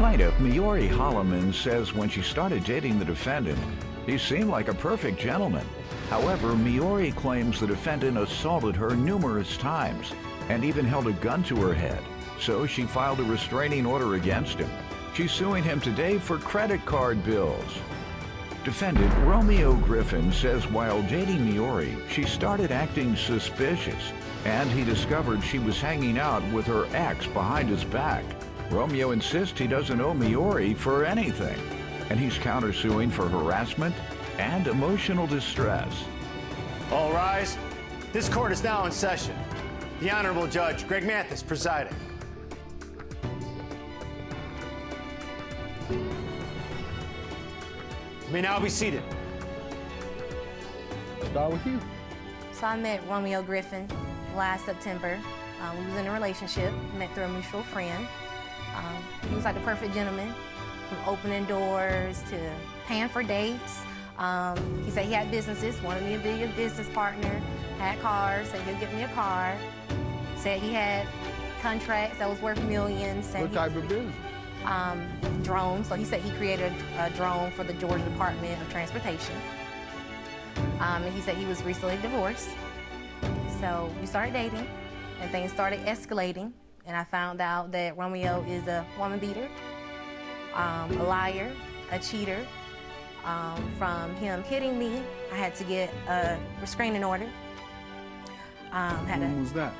plaintiff, Miori Holloman, says when she started dating the defendant, he seemed like a perfect gentleman. However, Miori claims the defendant assaulted her numerous times and even held a gun to her head. So she filed a restraining order against him. She's suing him today for credit card bills. Defendant Romeo Griffin says while dating Miori, she started acting suspicious, and he discovered she was hanging out with her ex behind his back. Romeo insists he doesn't owe Miori for anything, and he's countersuing for harassment and emotional distress. All rise. This court is now in session. The Honorable Judge Greg Mathis presiding. You may now be seated. Start with you. So I met Romeo Griffin last September. Um, we was in a relationship, met through a mutual friend. He was like the perfect gentleman, from opening doors to paying for dates. Um, he said he had businesses, wanted me to be a business partner, had cars, said he'd get me a car. Said he had contracts that was worth millions. Said What type of business? um, drones. So he said he created a drone for the Georgia Department of Transportation. Um, and he said he was recently divorced. So we started dating, and things started escalating. And I found out that Romeo is a woman beater, um, a liar, a cheater. Um, from him hitting me, I had to get a restraining order. Um, had a, When was that?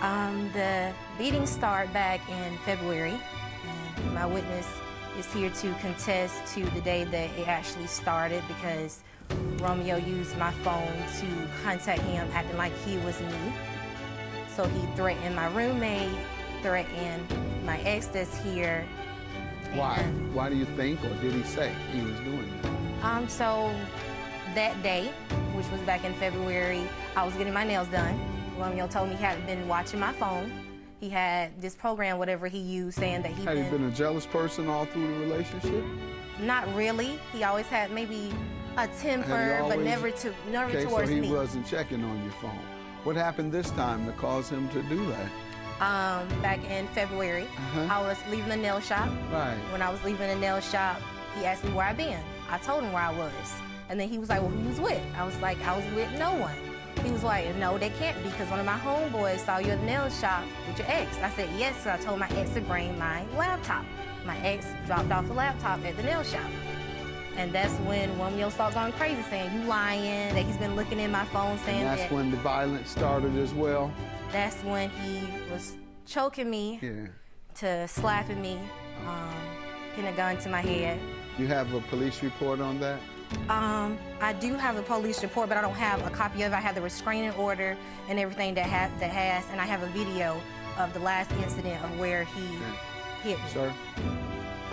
um, the beating started back in February, and my witness is here to contest to the day that it actually started because Romeo used my phone to contact him acting like he was me. So he threatened my roommate, threatened my ex that's here. Why? and- Why do you think, or did he say he was doing that? Um, so that day, which was back in February, I was getting my nails done. Romeo told me he had been watching my phone. He had this program, whatever he used, saying that he Had been, he been a jealous person all through the relationship? not really. He always had maybe a temper, but never to never Okay, so he me. wasn't checking on your phone. What happened this time to cause him to do that? Um, back in February, Uh-huh. I was leaving the nail shop. Right. When I was leaving the nail shop, he asked me where I been. I told him where I was. And then he was like, well, who you was with? I was like, I was with no one. He was like, no, they can't be because one of my homeboys saw you at the nail shop with your ex. I said, yes, so I told my ex to bring my laptop. My ex dropped off the laptop at the nail shop. And that's when Romeo started going crazy, saying, you lying, that he's been looking in my phone saying And that's that. when the violence started as well? That's when he was choking me Yeah. to slapping me, um, putting a gun to my head. You have a police report on that? Um, I do have a police report, but I don't have a copy of it. I have the restraining order and everything that, ha- that has, and I have a video of the last incident of where he hit me. Sir?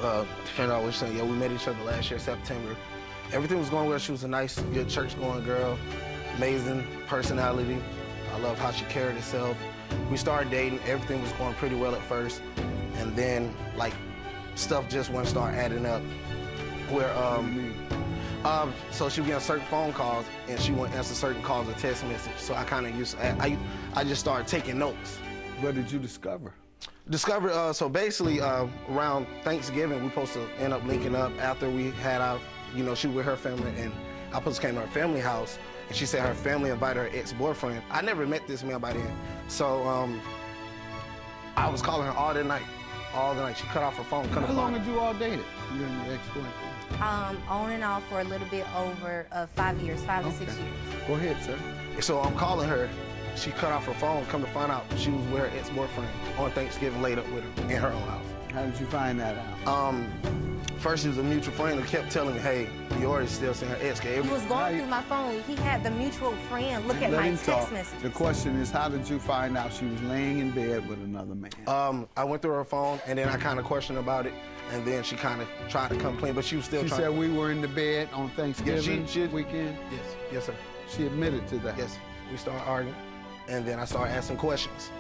uh, defender always saying, yeah, we met each other last year, September. Everything was going well. She was a nice, good church-going girl, amazing personality. I love how she carried herself. We started dating. Everything was going pretty well at first, and then like stuff just wouldn't start adding up. Where um, um, so she would get certain phone calls, and she wouldn't answer certain calls or text message. So I kind of used, I, I, I just started taking notes. What did you discover? Discovered, uh, so basically, uh, around Thanksgiving, we supposed to end up linking up after we had our, you know, she with her family, and I supposed to came to her family house, and she said her family invited her ex-boyfriend. I never met this man by then, so um, I was calling her all the night, all the night. She cut off her phone, couldn't How long find had you all dated? You and your ex-boyfriend? Um, on and off for a little bit over uh, five years, five to six years. Go ahead, sir. So I'm calling her. She cut off her phone. Come to find out, she was with her ex-boyfriend on Thanksgiving, laid up with her in her own house. How did you find that out? Um, first, she was a mutual friend who kept telling me, "Hey, Diori's still seeing her ex." He was going through my phone. He had the mutual friend look at Let my him text talk. messages. The question is, how did you find out she was laying in bed with another man? Um, I went through her phone and then I kind of questioned about it, and then she kind of tried to come clean, but she was still she trying. said we were in the bed on Thanksgiving she- weekend. Yes, yes, sir. She admitted to that. Yes, we started arguing, and then I started asking questions.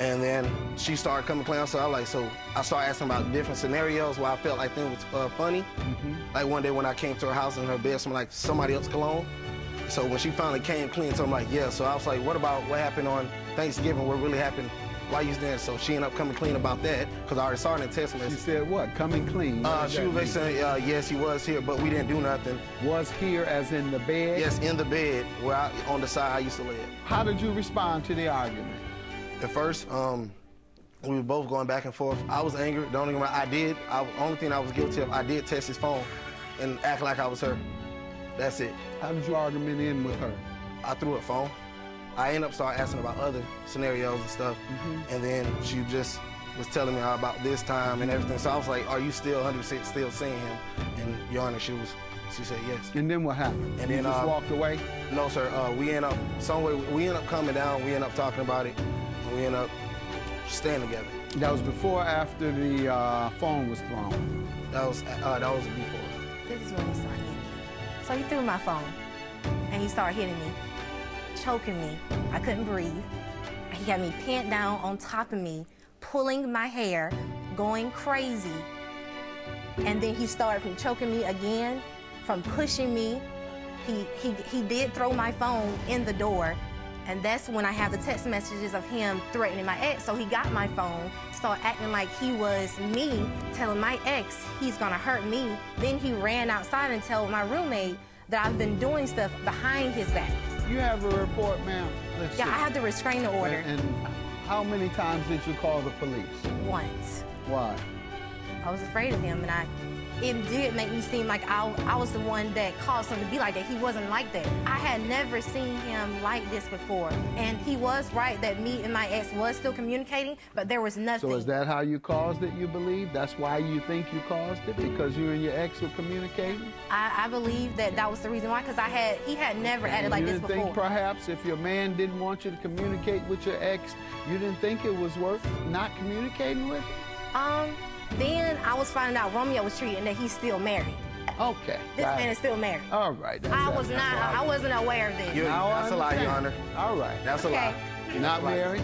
And then she started coming clean. So I like, so I started asking about different scenarios where I felt like things was uh, funny. Mm-hmm. Like one day when I came to her house in her bed, like somebody else cologne. So when she finally came clean, so I'm like, yeah. So I was like, what about what happened on Thanksgiving? What really happened why you standing? So she ended up coming clean about that because I already saw it in the text She said what? Coming clean. Uh, she was mean? basically saying, uh, yes, he was here, but we didn't do nothing. was here as in the bed. Yes, in the bed where I, on the side I used to lay. How did you respond to the argument? At first, um, we were both going back and forth. I was angry. The only thing I did, I, only thing I was guilty of, I did test his phone and act like I was her. That's it. How did your argument end with her? I threw her phone. I ended up starting asking about other scenarios and stuff, and then she just was telling me about this time and everything. So I was like, "Are you still 100% still seeing him?" And Honor, she was, she said yes. And then what happened? And you then, just uh, walked away. No, sir. Uh, we end up somewhere. We end up coming down. We end up talking about it, we end up staying together. That was before or after the uh, phone was thrown. That was uh, that was before. This is when he started hitting me. So he threw my phone and he started hitting me, choking me. I couldn't breathe. He had me pinned down on top of me, pulling my hair, going crazy. And then he started from choking me again, from pushing me. He, he, he did throw my phone in the door. And that's when I have the text messages of him threatening my ex. So he got my phone, started acting like he was me, telling my ex he's gonna hurt me. Then he ran outside and told my roommate that I've been doing stuff behind his back. You have a report, ma'am? Yeah, see. I have the restraining order And, and how many times did you call the police? once. Why? I was afraid of him, and I, it did make me seem like I, I was the one that caused him to be like that. He wasn't like that. I had never seen him like this before, and he was right that me and my ex was still communicating, but there was nothing. So is that how you caused it, you believe? That's why you think you caused it? Because you and your ex were communicating? I, I believe that that was the reason why, because I had he had never acted like you this didn't think perhaps if your man didn't want you to communicate with your ex, you didn't think it was worth not communicating with him? um, then I was finding out Romeo was treating that he's still married. Okay. This got man is still married. All right. that's- I was not. all I wasn't aware of this. You- Now I That's a lie, Your. Honor. All right. That's a lie. Okay. Not married?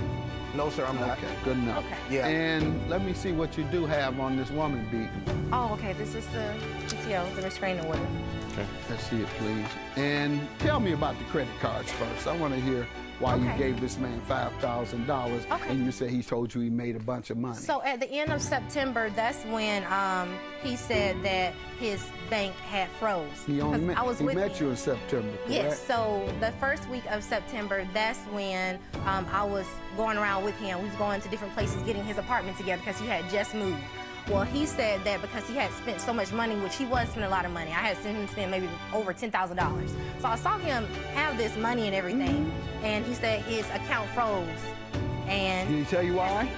No, sir, I'm not. Okay, good enough. Okay. Yeah. And let me see what you do have on this woman beating. Oh, okay. This is the PTO, the restraining order. Okay. Let's see it, please. And tell me about the credit cards first. I want to hear why you gave this man $5,000 Okay. and you said he told you he made a bunch of money. So at the end of September, that's when um, he said that his bank had froze. he only met, I was he with met you in September, correct? Yes, so the first week of September, that's when um, I was going around with him. We was going to different places getting his apartment together because he had just moved. Well, he said that because he had spent so much money, which he was spending a lot of money, I had seen him spend maybe over $10,000. So I saw him have this money and everything, and he said his account froze. And Did he tell you why?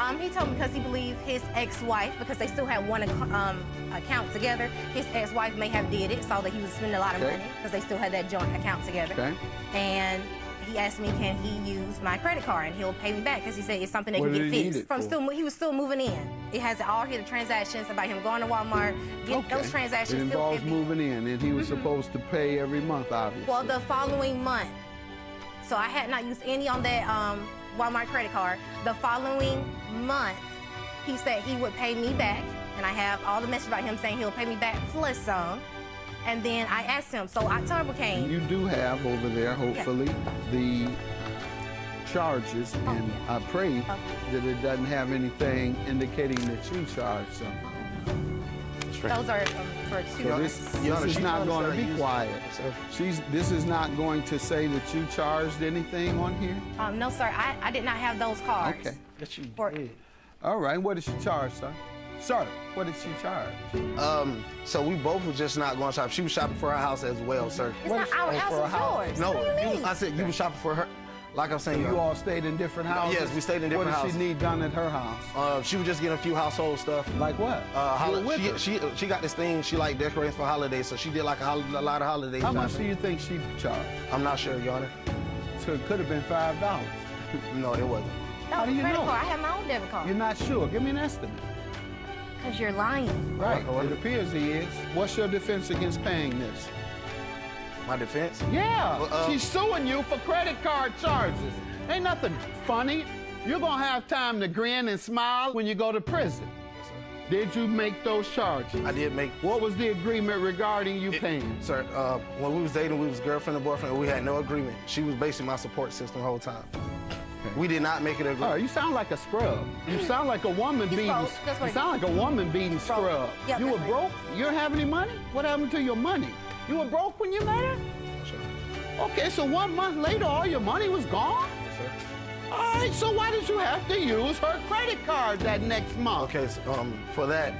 um, he told me because he believed his ex-wife, because they still had one um, account together, his ex-wife may have did it, saw that he was spending a lot of Okay. money because they still had that joint account together. Okay. And he asked me, can he use my credit card and he'll pay me back because he said it's something that What can get fixed. From for? still, he was still moving in. It has all here the transactions about him going to Walmart, getting those transactions. still involves be- moving in, and he was supposed to pay every month, obviously. well, the following month. So I had not used any on that um, Walmart credit card. The following month, he said he would pay me back, and I have all the message about him saying he'll pay me back plus some. And then I asked him, so October came. you do have over there, hopefully, the charges, Oh, and yeah. I pray Okay. that it doesn't have anything indicating that you charged something. Those are um, for two So this, this is not gonna going to start be quiet. Sir. She's. This is not going to say that you charged anything on here. Um, no, sir, I, I did not have those cards. Okay. Yes, you For- did. All right. What did she charge, sir? Sir, what did she charge? Um, so we both were just not going shopping. She was shopping for her house as well, sir. It's What not our house, for a it's house. yours. No, What do you you, mean? I said you were shopping for her. Like I'm saying, You all stayed in different houses. yes, we stayed in different houses. What did houses. she need done at her house? uh, she was just getting a few household stuff. Like what? Uh, You were hol- with her. she, she she got this thing. She like decorating for holidays, so she did like a, hol- a lot of holiday How shopping. much do you think she charged? I'm not sure, Your Honor. So it could have been five dollars. No, it wasn't. No, How do you credit know? card. I have my own debit card. You're not sure. Give me an estimate. Because you're lying. Right. What- what- It appears he is. What's your defense against paying this? My defense. Yeah. Well, uh, She's suing you for credit card charges. Ain't nothing funny. You're gonna have time to grin and smile when you go to prison. Yes. Did you make those charges? I did make. What was the agreement regarding you paying? Sir, uh, when we was dating, we was girlfriend and boyfriend. We had no agreement. She was basically my support system the whole time. Okay. We did not make it a All group. right, you sound like a scrub. You sound like a woman He's beating. broke. That's what You he- sound like a woman beating scrub. Yep, you were that's broke. You don't have any money. What happened to your money? You were broke when you met her. Sir. Okay, so one month later, all your money was gone. Sir. All right, so why did you have to use her credit card that next month? Okay, so, um, for that,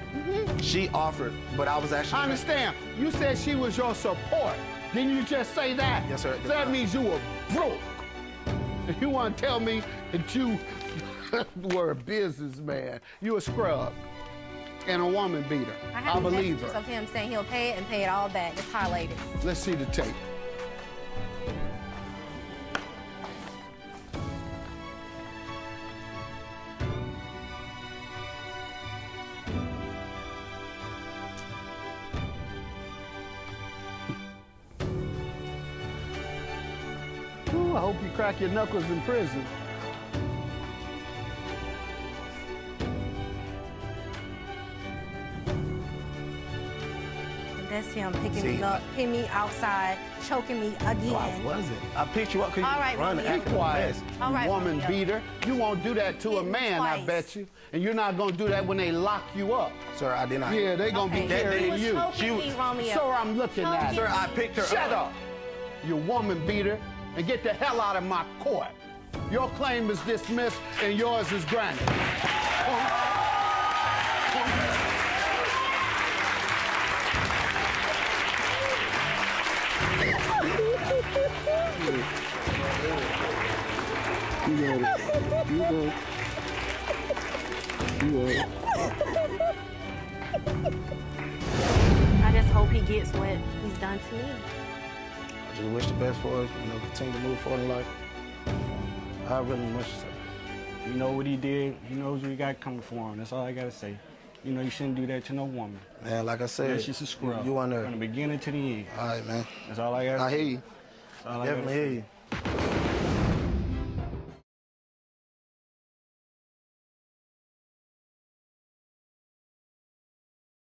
she offered, but I was actually. I understand. You said she was your support. Didn't you just say that? Yes, sir. So that means you were broke. And you want to tell me that you were a businessman. You a scrub and a woman beater. I have believe her. of him saying he'll pay it and pay it all back. It's highlighted. Let's see the tape. I hope you crack your knuckles in prison. And that's him picking See? me up, picking me outside, choking me No, I wasn't. I picked you up because All you right, were running Be quiet, mess. All you right, woman Romeo. beater. You won't do that to a Hit me man, I bet you. And you're not gonna do that when they lock you up. Sir, I did not. Yeah, they're gonna Okay, be That carrying day he was you. choking She me, was- Romeo. So I'm looking at you. Sir, I picked her Shut up. up, you woman beater, and get the hell out of my court. Your claim is dismissed and yours is granted. I just hope he gets what he's done to me. Just wish the best for us, you know, continue to move forward in life. I really much to say. You know what he did. He knows what he got coming for him. That's all I gotta say. You know you shouldn't do that to no woman. Man, like I said, That's just a scrub. You on there. From the beginning to the end. All right, man. That's all I gotta I say. hear you. That's all I gotta Definitely hear you.